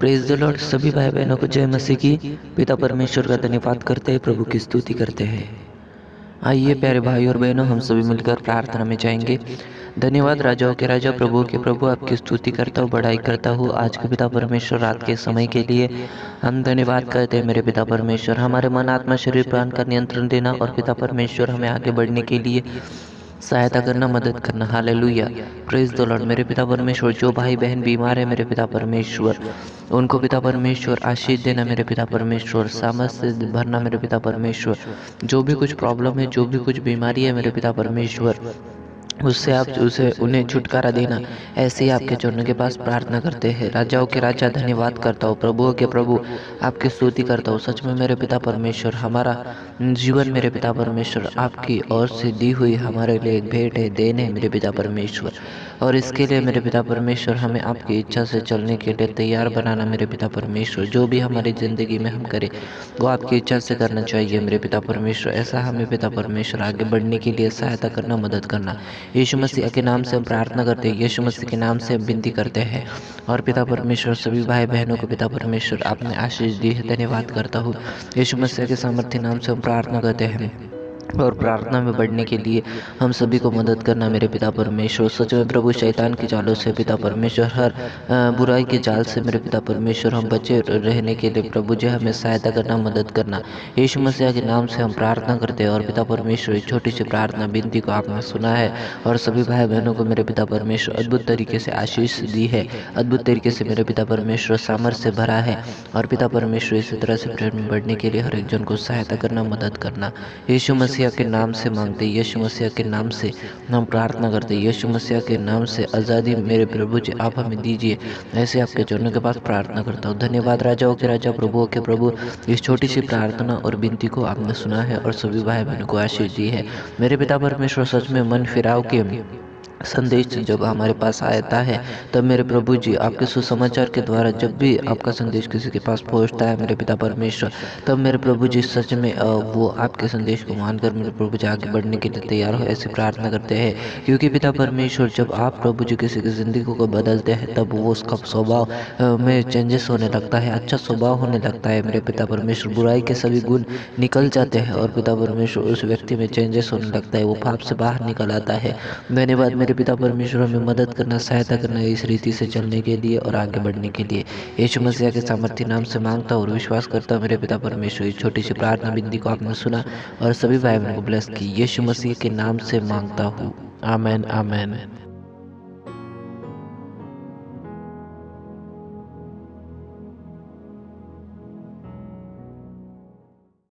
Praise the Lord सभी भाई बहनों को जय मसीह की। पिता परमेश्वर का धन्यवाद करते हैं, प्रभु की स्तुति करते हैं। आइए प्यारे भाई और बहनों, हम सभी मिलकर प्रार्थना में जाएँगे। धन्यवाद, राजाओं के राजा प्रभु के प्रभु, आपकी स्तुति करता हूँ, बड़ाई करता हूँ। आज के पिता परमेश्वर, रात के समय के लिए हम धन्यवाद करते हैं, मेरे पिता परमेश्वर। हमारे मन, आत्मा, शरीर, प्राण का नियंत्रण देना और पिता परमेश्वर हमें आगे बढ़ने के लिए सहायता करना मदद करना। हालेलुया। प्रेज प्रेस लॉर्ड मेरे पिता परमेश्वर जो भाई बहन बीमार है मेरे पिता परमेश्वर। उनको पिता परमेश्वर आशीष देना मेरे पिता परमेश्वर। सामर्थ्य भरना मेरे पिता परमेश्वर। जो भी कुछ प्रॉब्लम है जो भी कुछ बीमारी है मेरे पिता परमेश्वर। उससे आप उसे उन्हें छुटकारा देना। ऐसे ही आपके चरणों के पास प्रार्थना करते हैं। राजाओं के राजा धन्यवाद करता हूँ प्रभुओं के प्रभु। आपकी स्तुति करता हूँ सच में मेरे पिता परमेश्वर। हमारा जीवन मेरे पिता परमेश्वर आपकी ओर से दी हुई हमारे लिए एक भेंट है देन है मेरे पिता परमेश्वर। और इसके लिए मेरे पिता परमेश्वर, हमें आपकी इच्छा से चलने के लिए तैयार बनाना मेरे पिता परमेश्वर। जो भी हमारी ज़िंदगी में हम करें, वो आपकी इच्छा से करना चाहिए मेरे पिता परमेश्वर। ऐसा हमें पिता परमेश्वर आगे बढ़ने के लिए सहायता करना, मदद करना। यीशु मसीह के नाम से हम प्रार्थना करते हैं। यीशु मसीह के नाम से विनती करते हैं। और पिता परमेश्वर, सभी भाई बहनों को पिता परमेश्वर, आपने आशीष दी है। धन्यवाद करता हूँ। यीशु मसीह के सामर्थ्य नाम से हम प्रार्थना करते हैं। और प्रार्थना में बढ़ने के लिए हम सभी को मदद करना मेरे पिता परमेश्वर। सच में प्रभु, शैतान की जालों से पिता परमेश्वर, हर बुराई के जाल से मेरे पिता परमेश्वर, हम बचे रहने के लिए प्रभु जी, हमें सहायता करना, मदद करना। यीशु मसीह के नाम से हम प्रार्थना करते हैं और पिता परमेश्वर एक छोटी सी प्रार्थना बिनती को आपने सुना है और सभी भाई बहनों को मेरे पिता परमेश्वर अद्भुत तरीके से आशीष दी है। अद्भुत तरीके से मेरे पिता परमेश्वर सामर्थ्य भरा है और पिता परमेश्वर इसी तरह से प्रेम में बढ़ने के लिए हर एक जन को सहायता करना, मदद करना। यीशु मसीह के नाम से मांगते यीशु मसीह के नाम से हम प्रार्थना करते यीशु मसीह के नाम से आज़ादी मेरे प्रभु जी, आप हमें दीजिए। ऐसे आपके चरणों के पास प्रार्थना करता हूँ। धन्यवाद राजाओं के राजा प्रभुओं के प्रभु, इस छोटी सी प्रार्थना और बिनती को आपने सुना है और सभी भाई बहनों को आशीष दी है। मेरे पिता परमेश्वर, सच में मन फिराव के संदेश जब हमारे पास आता है, तब मेरे प्रभु जी आपके सुसमाचार के द्वारा जब भी आपका संदेश किसी के पास पहुँचता है मेरे पिता परमेश्वर, तब मेरे प्रभु जी सच में वो आपके संदेश को मानकर मेरे प्रभु जी आगे बढ़ने के लिए तैयार हो, ऐसी प्रार्थना करते हैं। क्योंकि पिता परमेश्वर, जब आप प्रभु जी किसी की ज़िंदगी को बदलते हैं, तब वो उसका स्वभाव में चेंजेस होने लगता है अच्छा स्वभाव होने लगता है। मेरे पिता परमेश्वर, बुराई के सभी गुण निकल जाते हैं और पिता परमेश्वर उस व्यक्ति में चेंजेस होने लगता है, वो पाप से बाहर निकल आता है। धन्यवाद मेरे पिता परमेश्वर हमें मदद करना, सहायता करना इस रीति से चलने के लिए और आगे बढ़ने के लिए। यीशु मसीह के सामर्थ्य, नाम से माँगता और विश्वास करता हूँ। मेरे पिता परमेश्वर इस छोटी सी प्रार्थना बिंदी को आपने सुना और सभी भाई बहनों को ब्लेस की। यीशु मसीह के नाम से माँगता हूँ। Amen, amen.